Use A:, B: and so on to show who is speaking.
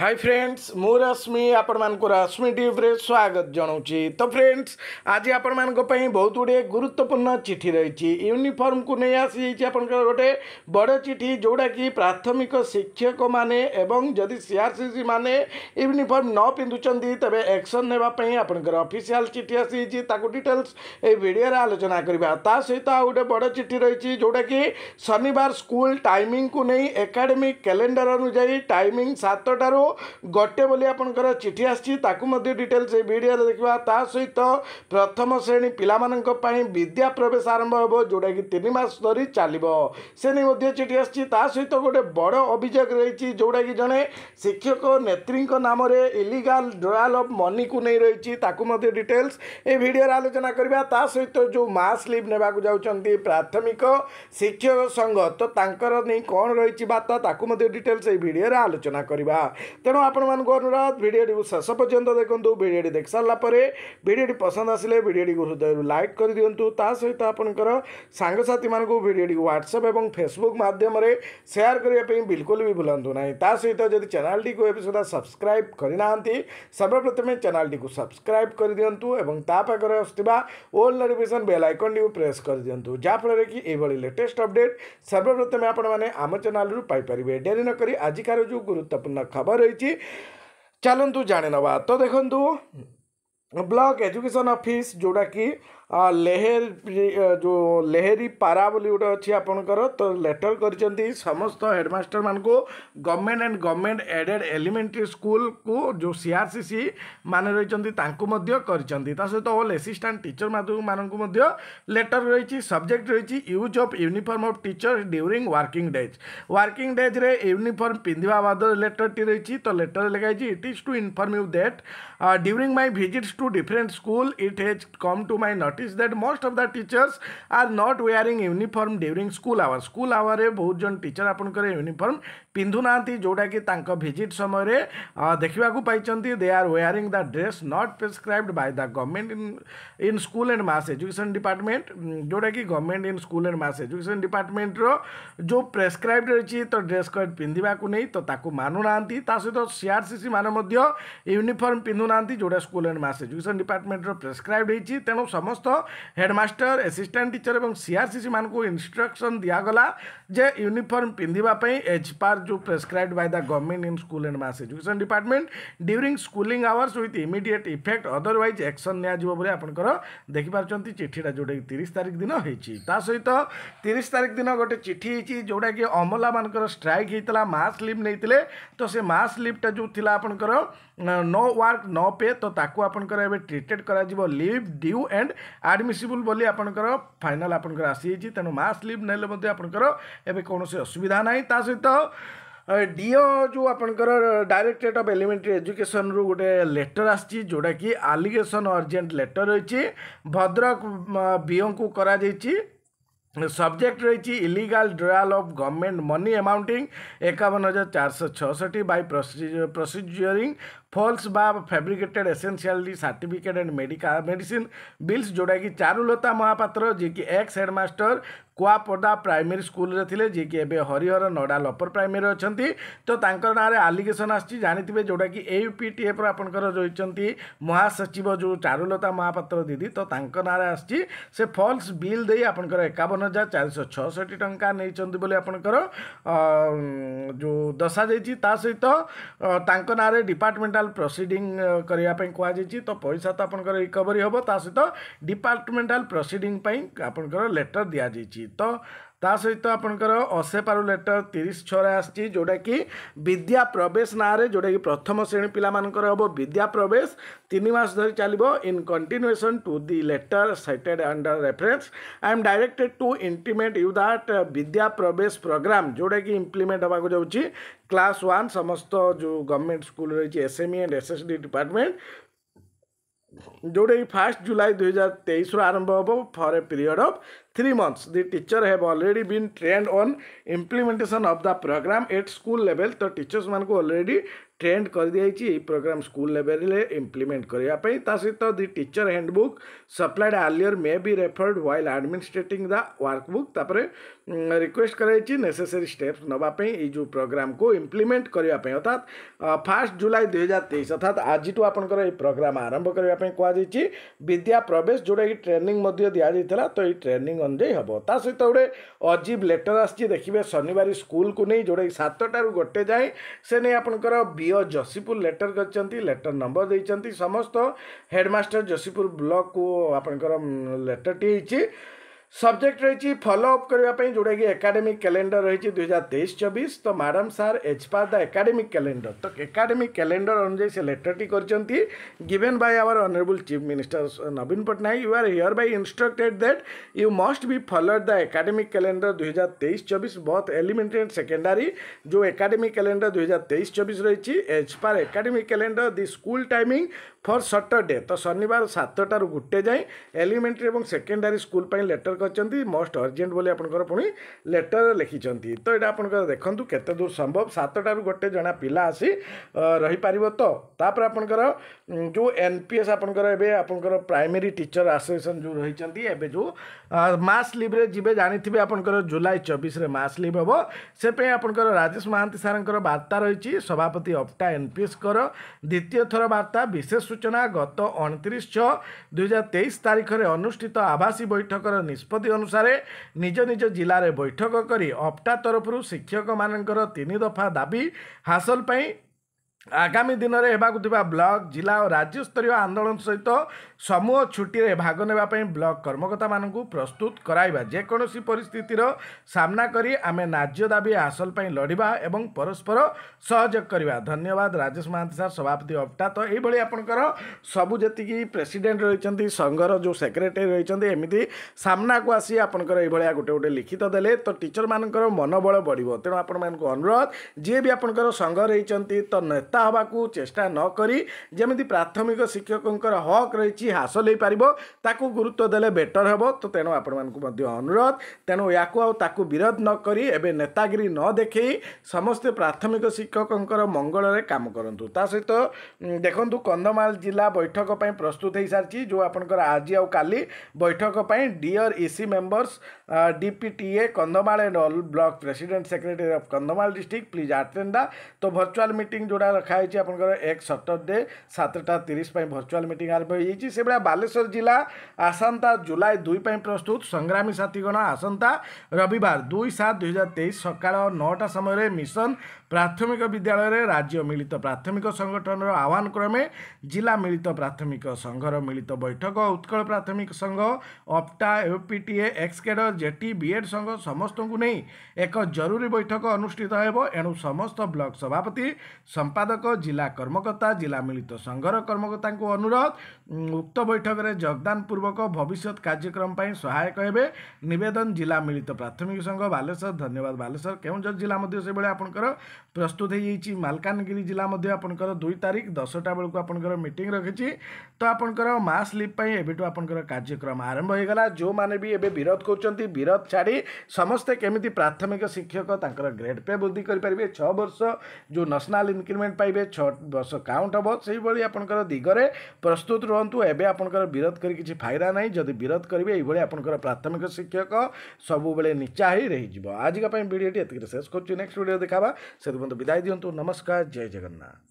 A: High friends ମୁଁ ରଶ୍ମି ଆପଣମାନଙ୍କର ରଶ୍ମି ଟ୍ୟୁବ୍ରେ ସ୍ୱାଗତ ଜଣାଉଛି ତ ଫ୍ରେଣ୍ଡସ୍ ଆଜି ଆପଣମାନଙ୍କ ପାଇଁ ବହୁତ ଗୁଡ଼ିଏ ଗୁରୁତ୍ୱପୂର୍ଣ୍ଣ ଚିଠି ରହିଛି ୟୁନିଫର୍ମକୁ ନେଇ ଆସିଯାଇଛି ଆପଣଙ୍କର ଗୋଟେ ବଡ଼ ଚିଠି ଯେଉଁଟାକି ପ୍ରାଥମିକ ଶିକ୍ଷକମାନେ ଏବଂ ଯଦି ସିଆର୍ସିସି ମାନେ ୟୁନିଫର୍ମ ନ ପିନ୍ଧୁଛନ୍ତି ତେବେ ଆକ୍ସନ୍ ନେବା ପାଇଁ ଆପଣଙ୍କର ଅଫିସିଆଲ୍ ଚିଠି ଆସିଯାଇଛି ତାକୁ ଡିଟେଲ୍ସ ଏହି ଭିଡ଼ିଓରେ ଆଲୋଚନା କରିବା ତା ସହିତ ଆଉ ଗୋଟେ ବଡ଼ ଚିଠି ରହିଛି ଯେଉଁଟାକି ଶନିବାର ସ୍କୁଲ ଟାଇମିଂକୁ ନେଇ ଏକାଡେମିକ୍ କ୍ୟାଲେଣ୍ଡର ଅନୁଯାୟୀ ଟାଇମିଂ ସାତଟାରୁ ଗୋଟେ ବୋଲି ଆପଣଙ୍କର ଚିଠି ଆସିଛି ତାକୁ ମଧ୍ୟ ଡିଟେଲ୍ସ ଏ ଭିଡ଼ିଓରେ ଦେଖିବା ତା ସହିତ ପ୍ରଥମ ଶ୍ରେଣୀ ପିଲାମାନଙ୍କ ପାଇଁ ବିଦ୍ୟା ପ୍ରବେଶ ଆରମ୍ଭ ହେବ ଯେଉଁଟାକି ତିନି ମାସ ଧରି ଚାଲିବ ସେ ନେଇ ମଧ୍ୟ ଚିଠି ଆସିଛି ତା ସହିତ ଗୋଟେ ବଡ଼ ଅଭିଯୋଗ ରହିଛି ଯେଉଁଟାକି ଜଣେ ଶିକ୍ଷକ ନେତ୍ରୀଙ୍କ ନାମରେ ଇଲିଗାଲ୍ ଡ୍ରୟାଲ୍ ଅଫ୍ ମନିକୁ ନେଇ ରହିଛି ତାକୁ ମଧ୍ୟ ଡିଟେଲ୍ସ ଏ ଭିଡ଼ିଓରେ ଆଲୋଚନା କରିବା ତା ସହିତ ଯେଉଁ ମାସ୍ ଲିଭ୍ ନେବାକୁ ଯାଉଛନ୍ତି ପ୍ରାଥମିକ ଶିକ୍ଷକ ସଂଘ ତ ତାଙ୍କର ନେଇ କ'ଣ ରହିଛି ବାର୍ତ୍ତା ତାକୁ ମଧ୍ୟ ଡିଟେଲ୍ସ ଏହି ଭିଡ଼ିଓରେ ଆଲୋଚନା କରିବା ᱛᱮᱱᱚ આપણ মানগো অনুরোধ ᱵᱤᱰᱤᱭᱚ ᱫᱩᱥᱟ ᱥᱚᱯᱚᱪᱚᱱᱛᱚ ᱫᱮᱠᱷᱚᱱᱛᱩ ᱵᱤᱰᱤᱭᱚ ᱫᱮᱠᱷᱥᱟᱞ ᱞᱟᱯᱚᱨᱮ ᱵᱤᱰᱤᱭᱚ ᱯᱚᱥᱚᱱᱫ ᱟᱥᱤᱞᱮ ᱵᱤᱰᱤᱭᱚ ᱨᱮ ᱜᱩᱨᱩ ᱫᱟᱨ ᱞᱟᱭᱤᱠ ᱠᱟᱨᱤ ᱫᱤᱭᱚᱱᱛᱩ ᱛᱟ ᱥᱟᱦᱤᱛᱟ ᱟᱯᱚᱱ ᱠᱚ ᱥᱟંગ ᱥᱟᱛᱤ ᱢᱟᱱᱜᱚ ᱵᱤᱰᱤᱭᱚ ᱨᱮ ᱣᱟᱴᱥᱟᱯ ᱟᱨ ᱯᱷᱮᱥᱵᱩᱠ ᱢᱟᱫᱷᱭᱚᱢ ᱨᱮ ᱥᱮᱭᱟᱨ ᱠᱟᱨᱤ ᱯᱮ ᱵᱤᱞᱠᱩᱞ ᱵᱤ ᱵᱩᱞᱟᱱᱛᱩ ᱱᱟᱭ ᱛᱟ ᱥᱟᱦᱤᱛᱟ ᱡᱚᱫᱤ ᱪᱮ ରହିଛି ଚାଲନ୍ତୁ ଜାଣିନେବା ତ ଦେଖନ୍ତୁ ବ୍ଲକ୍ ଏଜୁକେସନ୍ ଅଫିସ୍ ଯେଉଁଟାକି ଲେହେରୀ ଯେଉଁ ଲେହେରୀ ପାରା ବୋଲି ଗୋଟେ ଅଛି ଆପଣଙ୍କର ତ ଲେଟର୍ କରିଛନ୍ତି ସମସ୍ତ ହେଡ଼ମାଷ୍ଟରମାନଙ୍କୁ government and government aided elementary ସ୍କୁଲକୁ ଯେଉଁ ସି ଆର୍ ସି ସି ମାନେ ରହିଛନ୍ତି ତାଙ୍କୁ ମଧ୍ୟ କରିଛନ୍ତି ତା ସହିତ ଅଲ୍ ଆସିଷ୍ଟାଣ୍ଟ ଟିଚର ମାନଙ୍କୁ ମଧ୍ୟ ଲେଟର୍ ରହିଛି ସବଜେକ୍ଟ ରହିଛି use of uniform of teacher during working days working ଡେଜ୍ରେ uniform ପିନ୍ଧିବା ବାଦରେ ଲେଟର୍ଟି ରହିଛି ତ ଲେଟର୍ ଲେଖାଯାଇଛି it is to inform you that during my visits to different school it has come to my notice what is that most of the teachers are not wearing uniform during school hour school hour में बहुत जन teacher आपंकर uniform ना जोटा कि visit समय देखा पाई they are wearing the dress not prescribed by the government in in school and mass education department जोटा कि government in school and mass education department row prescribe रही तो ड्रेस कोड पिंधा को नहीं तो ताकू मानुना ता सहित सी आर सी सी मान यूनिफर्म पिंधुना जोटा school and mass education department prescribe होती तेणु समस्त हेडमास्टर एसिस्टांट टीचर और सीआरसीसी मान को इनस्ट्रक्शन दिगला जे यूनिफर्म पिंधापी एच पार जो prescribed by the government in school and mass education department during school hours with immediate effect otherwise action निजी आपंकर देखिपार चिठीटा जोटा कि तीस तारिख दिन हो सहित तीस तारिख दिन गोटे चिठी होती जोटा कि अमला मानकर स्ट्राइक होता मस लिव नहीं तो से मस लिवटा जो थी आपंकर नो वार्क नो पे तो ताकू आपंकर ट्रिटेड कर लिव ड्यू एंड ଆଡ଼ମିସିବୁଲ୍ ବୋଲି ଆପଣଙ୍କର ଫାଇନାଲ୍ ଆପଣଙ୍କର ଆସିଯାଇଛି ତେଣୁ ମାସ୍ ଲିଭ୍ ନେଲେ ମଧ୍ୟ ଆପଣଙ୍କର ଏବେ କୌଣସି ଅସୁବିଧା ନାହିଁ ତା ସହିତ ଡିଓ ଯେଉଁ ଆପଣଙ୍କର ଡାଇରେକ୍ଟରେଟ୍ ଅଫ୍ ଏଲିମେଣ୍ଟାରୀ ଏଜୁକେସନ୍ରୁ ଗୋଟେ ଲେଟର୍ ଆସିଛି ଯେଉଁଟାକି ଆଲିଗେସନ୍ ଅର୍ଜେଣ୍ଟ ଲେଟର୍ ରହିଛି ଭଦ୍ରକ ବିଓଙ୍କୁ କରାଯାଇଛି ସବଜେକ୍ଟ ରହିଛି illegal drawal of government money amounting ଏକାବନ ହଜାର ଚାରିଶହ ଛଅଷଠି ବାଇ ପ୍ରୋସିଜିୟରିଂ फल्स बा fabricated essentiality certificate and medical medicine bills जोड़ा कि चारुलता महापात्र जीक ex headmaster Kuapada primary school थे जिकि हरिहर नडाल अपर प्रमेरी अच्छा तो नाँ आलिगेसन आसे जोटा कि ए पी टी एफ रहा रही महासचिव जो चारुलता महापात्र दीदी तो ना से फल्स बिल दे आपंकर एकवन हजार चार शौ छि टाँचा नहीं आपर जो दशा ता सहित डिपार्टमेंट ଡିପାର୍ଟମେଣ୍ଟାଲ ପ୍ରସିଡ଼ିଂ କରିବା ପାଇଁ କୁହାଯାଇଛି ତ ପଇସା ତ ଆପଣଙ୍କର ରିକଭରି ହେବ ତା ସହିତ ଡିପାର୍ଟମେଣ୍ଟାଲ ପ୍ରସିଡ଼ିଂ ପାଇଁ ଆପଣଙ୍କର ଲେଟର୍ ଦିଆଯାଇଛି ତ ତା ସହିତ ଆପଣଙ୍କର ଅସେପାରୁ ଲେଟର ତିରିଶ ଛଅରେ ଆସିଛି ଯେଉଁଟାକି ବିଦ୍ୟା ପ୍ରବେଶ ନାଁରେ ଯେଉଁଟାକି ପ୍ରଥମ ଶ୍ରେଣୀ ପିଲାମାନଙ୍କର ହେବ ବିଦ୍ୟା ପ୍ରବେଶ ତିନି ମାସ ଧରି ଚାଲିବ in continuation to the letter cited under reference I am directed to intimate you that Vidya Pravesh programme ଯେଉଁଟାକି ଇମ୍ପ୍ଲିମେଣ୍ଟ ହେବାକୁ ଯାଉଛି କ୍ଲାସ୍ ୱାନ୍ ସମସ୍ତ ଯେଉଁ ଗଭର୍ଣ୍ଣମେଣ୍ଟ ସ୍କୁଲ୍ ରହିଛି ଏସ୍ଏମ୍ଇ ଆଣ୍ଡ ଡି ଡିପାର୍ଟମେଣ୍ଟ ଯେଉଁଟାକି ଫାର୍ଷ୍ଟ ଜୁଲାଇ ଦୁଇହଜାର ତେଇଶରୁ ଆରମ୍ଭ ହେବ for a period of three months. The teacher have already been trained on implementation of the program at school level. तो teachers मान को already ट्रेंड कर दिया जाइए प्रोग्राम स्कूल लेवल ले इंप्लीमेंट करने पई ता the teacher handbook supplied earlier may be referred while administering the workbook तापर रिक्वेस्ट करेसेसरी नेसेसरी स्टेप्स नापी यू प्रोग्राम को इम्प्लीमेंट करने अर्थात फास्ट जुलाई तेईस अर्थात आज टू प्रोग्राम आरंभ करने पई विद्या प्रवेश जोडा कि ट्रेनिंग दिखाई दिया तो ये ट्रेनिंग ଟ୍ରେନିଂ ଅନୁଯାୟୀ ହେବ ତା ସହିତ ଗୋଟେ ଅଜୀବ ଲେଟର୍ ଆସିଛି ଦେଖିବେ ଶନିବାର ସ୍କୁଲକୁ ନେଇ ଯେଉଁଟାକି ସାତଟାରୁ ଗୋଟେ ଯାଏଁ ସେ ନେଇ ଆପଣଙ୍କର ବିଓ ଯଶୀପୁର ଲେଟର୍ କରିଛନ୍ତି ଲେଟର୍ ନମ୍ବର ଦେଇଛନ୍ତି ସମସ୍ତ ହେଡ଼ମାଷ୍ଟର ଯଶୀପୁର ବ୍ଲକକୁ ଆପଣଙ୍କର ଲେଟର୍ଟି ହେଇଛି ସବଜେକ୍ଟ ରହିଛି ଫଲୋ ଅପ୍ କରିବା ପାଇଁ ଯେଉଁଟାକି ଏକାଡେମିକ୍ କ୍ୟାଲେଣ୍ଡର ରହିଛି ଦୁଇ ହଜାର ତେଇଶ ଚବିଶ ତ madam sir as per the academic calendar ତ ଏକାଡେମିକ୍ କ୍ୟାଲେଣ୍ଡର ଅନୁଯାୟୀ ସେ ଲେଟର୍ଟି କରିଛନ୍ତି given by our honourable chief minister ନବୀନ Patnaik you are hereby instructed that you must be followed the academic calendar ଦୁଇ ହଜାର ତେଇଶ ଚବିଶ ବହୁତ ଏଲିମେଣ୍ଟାରୀ ଆଣ୍ଡ ସେକେଣ୍ଡାରୀ ଯେଉଁ ଏକାଡେମିକ୍ କ୍ୟାଲେଣ୍ଡର ଦୁଇ ହଜାର ତେଇଶ ଚବିଶ ରହିଛି as per academic calendar the school timing for Saturday ତ ଶନିବାର ସାତଟାରୁ ଗୋଟେ ଯାଏଁ ଏଲିମେଣ୍ଟାରୀ ଏବଂ ସେକେଣ୍ଡାରୀ ସ୍କୁଲ ପାଇଁ ଲେଟର କରିଛନ୍ତି ମୋଷ୍ଟ ଅର୍ଜେଣ୍ଟ ବୋଲି ଆପଣଙ୍କର ପୁଣି ଲେଟର ଲେଖିଛନ୍ତି ତ ଏଇଟା ଆପଣଙ୍କର ଦେଖନ୍ତୁ କେତେ ଦୂର ସମ୍ଭବ ସାତଟାରୁ ଗୋଟେ ଜଣା ପିଲା ଆସି ରହିପାରିବ ତ ତାପରେ ଆପଣଙ୍କର ଯେଉଁ ଏନ୍ ପି ଏସ୍ ଆପଣଙ୍କର ଏବେ ଆପଣଙ୍କର ପ୍ରାଇମେରୀ ଟିଚର ଆସୋସିଏସନ୍ ଯେଉଁ ରହିଛନ୍ତି ଏବେ ଯେଉଁ ମାସ୍ ଲିଭ୍ରେ ଯିବେ ଜାଣିଥିବେ ଆପଣଙ୍କର ଜୁଲାଇ ଚବିଶରେ ମାସ୍ ଲିଭ୍ ହେବ ସେ ପାଇଁ ଆପଣଙ୍କର ରାଜେଶ ମହାନ୍ତି ସାର୍ଙ୍କର ବାର୍ତ୍ତା ରହିଛି ସଭାପତି ଅପ୍ଟା ଏନ୍ ପି ଏସ୍ଙ୍କର ଦ୍ୱିତୀୟ ଥର ବାର୍ତ୍ତା ବିଶେଷ ସୂଚନା ଗତ ଅଣତିରିଶ ଛଅ ଦୁଇହଜାର ତେଇଶ ତାରିଖରେ ଅନୁଷ୍ଠିତ ଆଭାସୀ ବୈଠକର ନିଷ୍ପତ୍ତି ନିଷ୍ପତ୍ତି ଅନୁସାରେ ନିଜ ନିଜ ଜିଲ୍ଲାରେ ବୈଠକ କରି ଅପ୍ଟା ତରଫରୁ ଶିକ୍ଷକମାନଙ୍କର ତିନି ଦଫା ଦାବି ହାସଲ ପାଇଁ आगामी दिन दिनको ठाउँ ब्लक जिल्ला राज्य स्तरीय आंदोलन सहित समूह छुट्टी भाग नै ब्लक कर्मकर्ता प्रस्तुत कराइबा गराइवा परिस्थिति र सामना आमे नाज्य दाबी हासलप लडा परस्पर सहयोग गर् धन्यवाद राजेश महान्त सर सभापति अपटा त योभरि आपुजेतिक प्रेसिडेन्ट रहिले सङ्घ संघर जो सेक्रेटरी सक्रेटरी रिति सामनाको आसि आप गोटे लिखित तो टीचर तिचर मनोबल आपण तेणुआ अनुरोध जिबि आ सङ्घ रहेछ त ନେତା ହେବାକୁ ଚେଷ୍ଟା ନକରି ଯେମିତି ପ୍ରାଥମିକ ଶିକ୍ଷକଙ୍କର ହକ୍ ରହିଛି ହାସଲ ହୋଇପାରିବ ତାକୁ ଗୁରୁତ୍ୱ ଦେଲେ ବେଟର୍ ହେବ ତ ତେଣୁ ଆପଣମାନଙ୍କୁ ମଧ୍ୟ ଅନୁରୋଧ ତେଣୁ ୟାକୁ ଆଉ ତାକୁ ବିରୋଧ ନକରି ଏବେ ନେତାଗିରି ନ ଦେଖେଇ ସମସ୍ତେ ପ୍ରାଥମିକ ଶିକ୍ଷକଙ୍କର ମଙ୍ଗଳରେ କାମ କରନ୍ତୁ ତା ସହିତ ଦେଖନ୍ତୁ କନ୍ଧମାଳ ଜିଲ୍ଲା ବୈଠକ ପାଇଁ ପ୍ରସ୍ତୁତ ହେଇସାରିଛି ଯେଉଁ ଆପଣଙ୍କର ଆଜି ଆଉ କାଲି ବୈଠକ ପାଇଁ dear EC members D DPTA Kandhamal and all block block president of of Kandhamal district please দা ତ ଭର୍ଚୁଆଲ୍ ମିଟିଂ ଯେଉଁଟା ହେଇଛି ଆପଣଙ୍କର ଏକ ସଟରଡେ ସାତଟା ତିରିଶ ପାଇଁ ଭର୍ଚୁଆଲ୍ ମିଟିଂ ଆରମ୍ଭ ହୋଇଯାଇଛି ସେଭଳିଆ ବାଲେଶ୍ୱର ଜିଲ୍ଲା ଆସନ୍ତା ଜୁଲାଇ ଦୁଇ ପାଇଁ ପ୍ରସ୍ତୁତ ସଂଗ୍ରାମୀ ସାଥୀଗଣ ଆସନ୍ତା ରବିବାର ଦୁଇ ସାତ ଦୁଇହଜାର ତେଇଶ ସକାଳ ନଅଟା ସମୟରେ ମିଶନ ପ୍ରାଥମିକ ବିଦ୍ୟାଳୟରେ ରାଜ୍ୟ ମିଳିତ ପ୍ରାଥମିକ ସଂଗଠନର ଆହ୍ୱାନ କ୍ରମେ ଜିଲ୍ଲା ମିଳିତ ପ୍ରାଥମିକ ସଂଘର ମିଳିତ ବୈଠକ ଉତ୍କଳ ପ୍ରାଥମିକ ସଂଘ ଅପ୍ଟା ଏପିଟିଏ ଏକ୍ସକେଡର ଜେଟି ବିଏଡ୍ ସଂଘ ସମସ୍ତଙ୍କୁ ନେଇ ଏକ ଜରୁରୀ ବୈଠକ ଅନୁଷ୍ଠିତ ହେବ ଏଣୁ ସମସ୍ତ ବ୍ଲକ ସଭାପତି ସମ୍ପାଦକ ସମ୍ପାଦକ ଜିଲ୍ଲା କର୍ମକର୍ତ୍ତା ଜିଲ୍ଲା ମିଳିତ ସଂଘର କର୍ମକର୍ତ୍ତାଙ୍କୁ ଅନୁରୋଧ ଉକ୍ତ ବୈଠକରେ ଯୋଗଦାନ ପୂର୍ବକ ଭବିଷ୍ୟତ କାର୍ଯ୍ୟକ୍ରମ ପାଇଁ ସହାୟକ ହେବେ ନିବେଦନ ଜିଲ୍ଲା ମିଳିତ ପ୍ରାଥମିକ ସଂଘ ବାଲେଶ୍ୱର ଧନ୍ୟବାଦ ବାଲେଶ୍ୱର କେଉଁଝର ଜିଲ୍ଲା ମଧ୍ୟ ସେଭଳି ଆପଣଙ୍କର ପ୍ରସ୍ତୁତ ହୋଇଯାଇଛି ମାଲକାନଗିରି ଜିଲ୍ଲା ମଧ୍ୟ ଆପଣଙ୍କର ଦୁଇ ତାରିଖ ଦଶଟା ବେଳକୁ ଆପଣଙ୍କର ମିଟିଂ ରଖିଛି ତ ଆପଣଙ୍କର ମାସ୍ ଲିପ୍ ପାଇଁ ଏବେଠୁ ଆପଣଙ୍କର କାର୍ଯ୍ୟକ୍ରମ ଆରମ୍ଭ ହୋଇଗଲା ଯେଉଁମାନେ ବି ଏବେ ବିରୋଧ କରୁଛନ୍ତି ବିରୋଧ ଛାଡ଼ି ସମସ୍ତେ କେମିତି ପ୍ରାଥମିକ ଶିକ୍ଷକ ତାଙ୍କର ଗ୍ରେଡ୍ ପେ ବୃଦ୍ଧି କରିପାରିବେ ଛଅ ବର୍ଷ ଯେଉଁ ନ୍ୟାସନାଲ୍ ଇନକ୍ରିମେଣ୍ଟ ପାଇବେ ଛଅ ବର୍ଷ କାଉଣ୍ଟ ହେବ ସେହିଭଳି ଆପଣଙ୍କର ଦିଗରେ ପ୍ରସ୍ତୁତ ରୁହନ୍ତୁ ଏବେ ଆପଣଙ୍କର ବିରୋଧ କରି କିଛି ଫାଇଦା ନାହିଁ ଯଦି ବିରୋଧ କରିବେ ଏଇଭଳି ଆପଣଙ୍କର ପ୍ରାଥମିକ ଶିକ୍ଷକ ସବୁବେଳେ ନିଚା ହିଁ ରହିଯିବ ଆଜିକା ପାଇଁ ଭିଡ଼ିଓଟି ଏତିକିରେ ଶେଷ କରୁଛି ନେକ୍ସଟ ଭିଡ଼ିଓ ଦେଖାବା ସେଥି ପର୍ଯ୍ୟନ୍ତ ବିଦାୟ ଦିଅନ୍ତୁ ନମସ୍କାର ଜୟ ଜଗନ୍ନାଥ